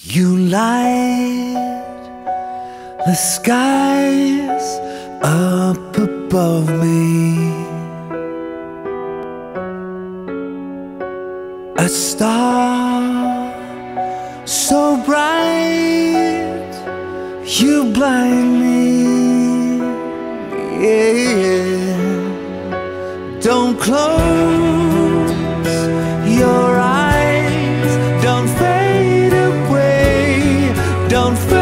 You light the skies up above me A star so bright You blind me yeah, yeah. Don't close comfort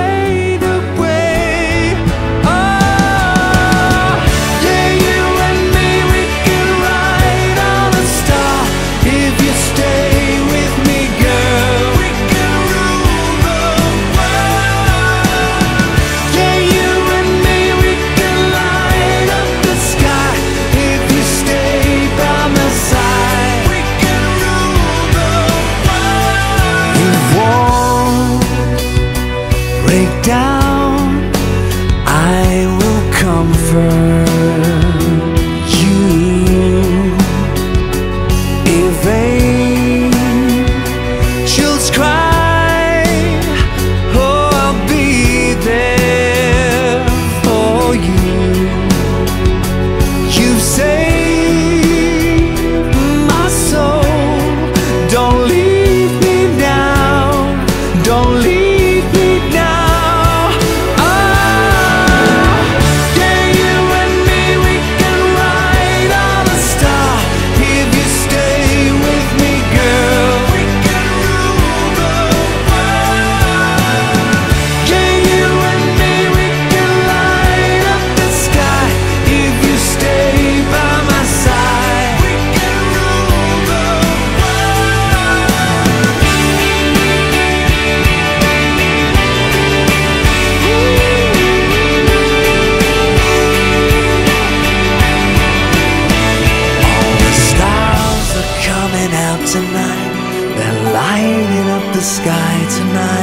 tonight.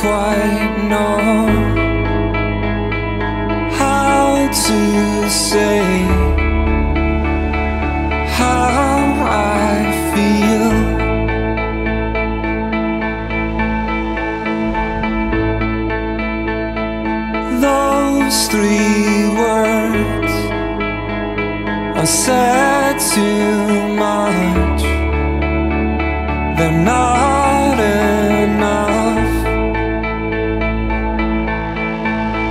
quite know how to say how I feel. Those three words are said to my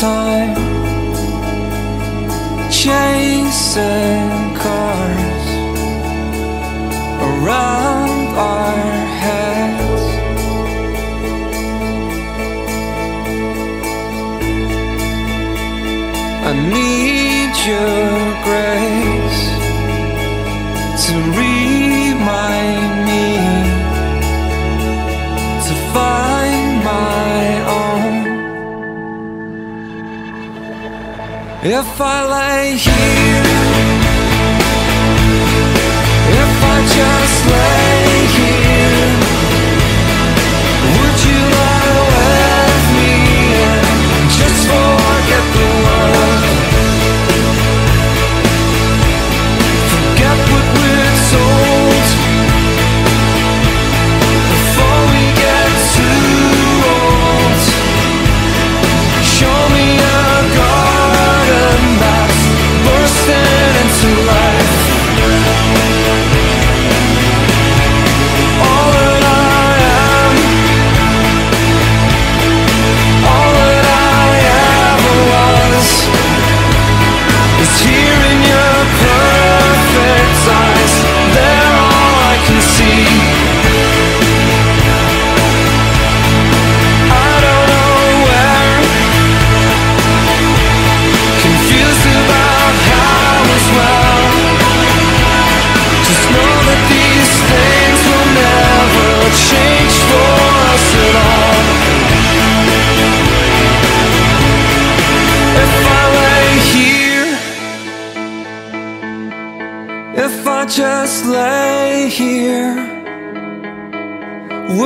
time. If I lay here